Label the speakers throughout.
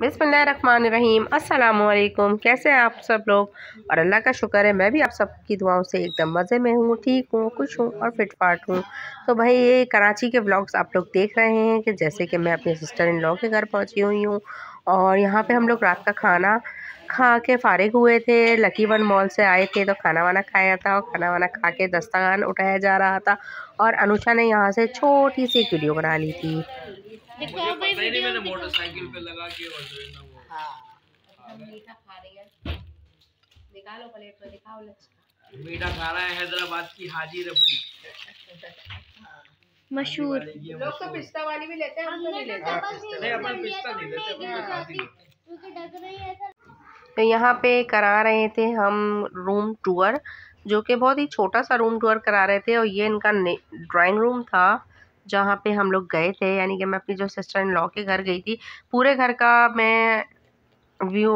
Speaker 1: बिसमीम अस्सलाम कैसे हैं आप सब लोग? और अल्लाह का शुक्र है, मैं भी आप सबकी दुआओं से एकदम मज़े में हूँ, ठीक हूँ, खुश हूँ और फिट फाट हूँ। तो भाई, ये कराची के ब्लॉग्स आप लोग देख रहे हैं कि जैसे कि मैं अपने सिस्टर इन लॉ के घर पहुँची हुई हूँ और यहाँ पे हम लोग रात का खाना खा के फारिग हुए थे। लकी वन मॉल से आए थे तो खाना वाना खाया था और खाना वाना खा के दस्तान उठाया जा रहा था और अनुषा ने यहाँ से छोटी सी वीडियो बना ली थी। मैंने मोटरसाइकिल पे लगा के वो हाँ। मीठा खा रही है। निकालो प्लेट तो दिखाओ मीठा खा रहा है हैदराबाद की हाजी रबड़ी।
Speaker 2: मशहूर।
Speaker 1: लोग तो पिस्ता वाली भी लेते हैं हम तो नहीं लेते। नहीं अपन पिस्ता नहीं लेते अपन तो यहाँ पे करा रहे थे हम रूम टूर जो कि बहुत ही छोटा सा रूम टूर करा रहे थे और ये इनका ड्राइंग रूम था। जहाँ पे हम लोग गए थे यानी कि मैं अपनी जो सिस्टर इन लॉ के घर गई थी पूरे घर का मैं व्यू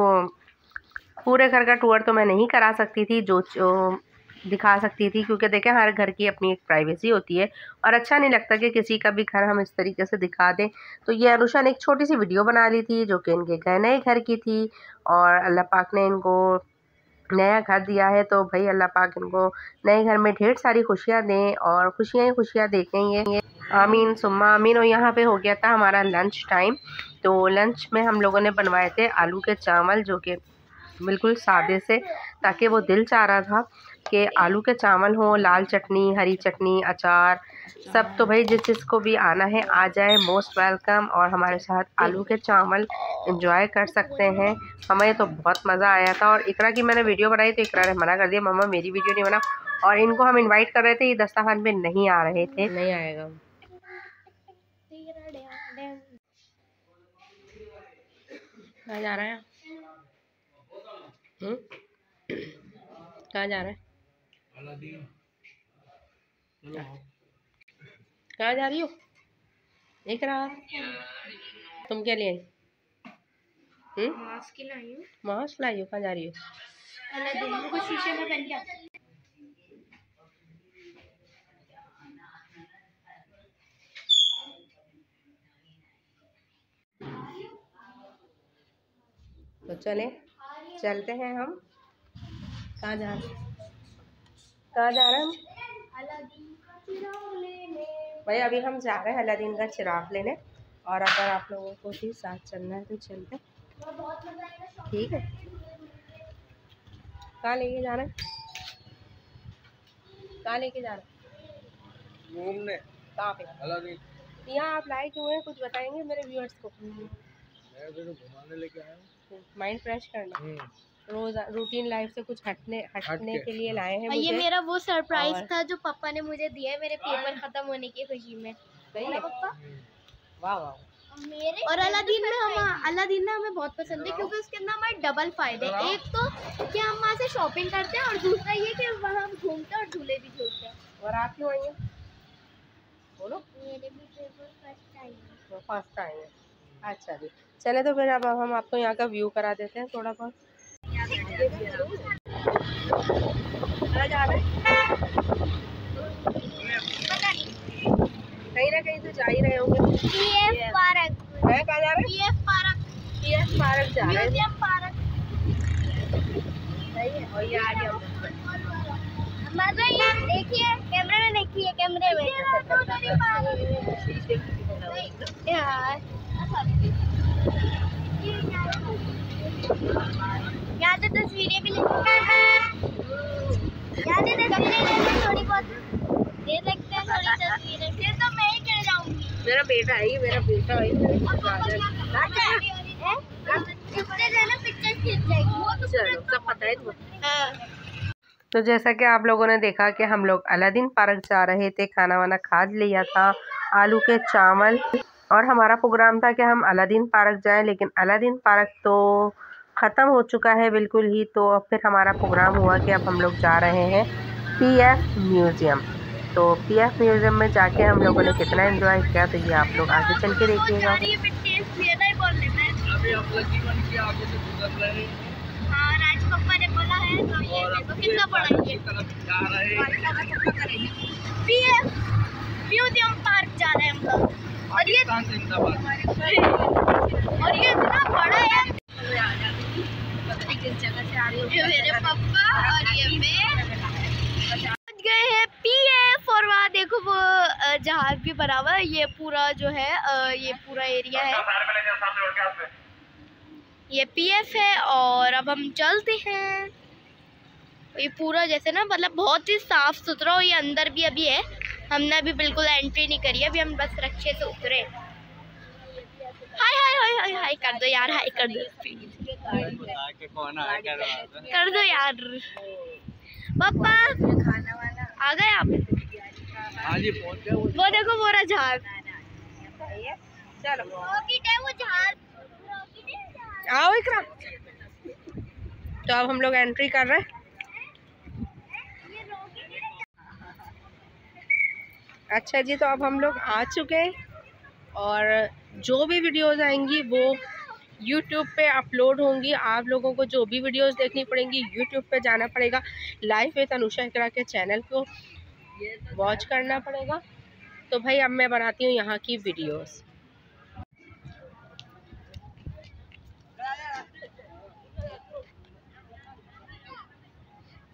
Speaker 1: पूरे घर का टूर तो मैं नहीं करा सकती थी जो, जो दिखा सकती थी क्योंकि देखें हर घर की अपनी एक प्राइवेसी होती है और अच्छा नहीं लगता कि किसी का भी घर हम इस तरीके से दिखा दें। तो ये अनुषा ने एक छोटी सी वीडियो बना ली थी जो कि इनके नए घर की थी और अल्लाह पाक ने इनको नया घर दिया है तो भाई अल्लाह पाक इनको नए घर में ढेर सारी खुशियाँ दें और खुशियाँ ही खुशियाँ देखें ये आमीन, सुम्मा आमीन। और यहाँ पे हो गया था हमारा लंच टाइम तो लंच में हम लोगों ने बनवाए थे आलू के चावल, जो कि बिल्कुल सादे से, ताकि वो दिल चाह रहा था कि आलू के चावल हों, लाल चटनी, हरी चटनी, अचार सब तो भाई जिस जिसको भी आना है आ जाए मोस्ट वेलकम और हमारे साथ आलू के चावल इंजॉय कर सकते हैं। हमें तो बहुत मज़ा आया था और इकरा की मैंने वीडियो बनाई तो इकरा ने मना कर दिया मम्मा मेरी वीडियो नहीं बना और इनको हम इनवाइट कर रहे थे ये दस्ताखान पे नहीं आ रहे थे। नहीं आएगा। कहाँ जा रहा है? हम्म? कहाँ जा रहा है? कहाँ जा रही हो? देख रहा तुम क्या ले आई? मास्क लाई हो। मास्क लाई हो कहाँ जा रही हो? शीशे में पहन के तो चले चलते हैं हम। कहाँ जा रहे कहाँ जा रहे हैं? हम भाई अभी हम जा रहे हैं अलादीन का चिराग लेने। और अगर आप लोगों को भी साथ चलना है तो चलते ठीक है। कहाँ लेके जा रहे हैं? कहाँ लेके जा रहे हैं? घूमने। कहाँ पे? अलादीन। यहाँ आप लाए क्यों हैं कुछ बताएँगे मेरे व्यूअर्स को? मैं तो घुमाने लेके आया हूँ। माइंड फ्रेश करना। हम्म। रोज रूटीन लाइफ से कुछ हटने हटने के लिए लाए हैं
Speaker 2: ये मेरा वो सरप्राइज़ था जो पापा ने मुझे दिया है मेरे पेपर खत्म होने की खुशी में।
Speaker 1: पापा। वाह वाह
Speaker 2: और अलादीन में हम अलादीन में हमें बहुत पसंद है क्योंकि उसके अंदर हमारे डबल फ़ायदे एक तो कि हम वहाँ से शॉपिंग करते हैं और दूसरा ये कि वहाँ हम घूमते हैं और झूले भी झूलते हैं।
Speaker 1: और आप क्यों आई हैं? बोलो।
Speaker 2: मेरे भी paper first time
Speaker 1: first time है। अच्छा जी। चले तो फिर अब हम आपको यहाँ का व्यू करा देते हैं थोड़ा बहुत। कहीं ना कहीं तो जा ही रहे होंगे।
Speaker 2: पार्क।
Speaker 1: है कहाँ जा रहे हैं?
Speaker 2: पार्क।
Speaker 1: पार्क जा रहे हैं।
Speaker 2: पार्क।
Speaker 1: सही है और ये आ गया।
Speaker 2: मतलब देखिए कैमरे में देखिए कैमरे में। यार। तो तस्वीरें भी तस्वीरें थोड़ी बहुत। सकते हैं थोड़ी तस्वीरें। फिर तो मैं ही जाऊँगी।
Speaker 1: मेरा बेटा है मेरा बेटा है चलो सब पता है हाँ। तो जैसा कि आप लोगों ने देखा कि हम लोग अलादीन पार्क जा रहे थे खाना वाना खा लिया था आलू के चावल। और हमारा प्रोग्राम था कि हम अलादीन पार्क जाएँ लेकिन अलादीन पार्क तो ख़त्म हो चुका है बिल्कुल ही तो अब फिर हमारा प्रोग्राम हुआ कि अब हम लोग जा रहे हैं पीएफ म्यूज़ियम तो पीएफ म्यूज़ियम में जाके हम लोगों ने कितना एंजॉय किया तो ये आप लोग आगे चल के देखिएगा।
Speaker 2: म्यूज़ियम पार्क जा रहे हैं। हम लोग। और ये और ये इतना बड़ा है
Speaker 3: किस
Speaker 2: गए हैं पी एफ़ और वहाँ देखो वो जहाज़ भी बना हुआ ये पूरा जो है ये पूरा एरिया है। ये पी एफ़ है और अब हम चलते हैं। ये पूरा जैसे ना मतलब बहुत ही साफ़ सुथरा और ये अंदर भी अभी है। हमने अभी बिल्कुल एंट्री नहीं करी अभी हम बस रक्षे से उतरे। हाय हाय हाय हाय हाय कर दो यार हाय कर दो। प्लीज़ कर दो यार। पापा आ गए आप?
Speaker 4: हाँ जी पहुँच गए
Speaker 2: वो देखो वो रहा जहाज़
Speaker 1: चलो। आओ इकरा तो अब हम लोग एंट्री कर रहे हैं। अच्छा जी तो अब हम लोग आ चुके हैं। और जो भी वीडियोज़ आएँगी वो यूट्यूब पे अपलोड होंगी। आप लोगों को जो भी वीडियोस देखनी पड़ेंगी यूट्यूब पे जाना पड़ेगा। लाइव विद अनुषा इकरा के चैनल को वॉच करना पड़ेगा। तो भाई, अब मैं बनाती हूँ यहाँ की वीडियोस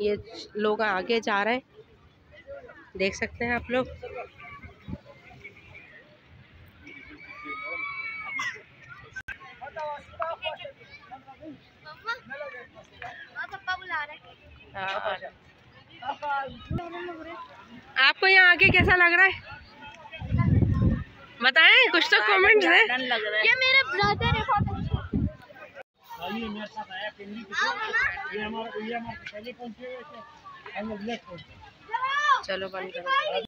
Speaker 1: ये लोग आगे जा रहे हैं। देख सकते हैं आप लोग
Speaker 2: पापा बुला रहे
Speaker 1: हाँ, आपको यहाँ आके कैसा लग रहा है? बताएँ कुछ तो कमेंट है।
Speaker 2: ये मेरे ब्रदर है
Speaker 4: ये मेरे साथ आया पिंडी ये हमारा ये हमारे पहले पहुँचे हम लोग लेट पहुँचे
Speaker 1: चलो बंद करो।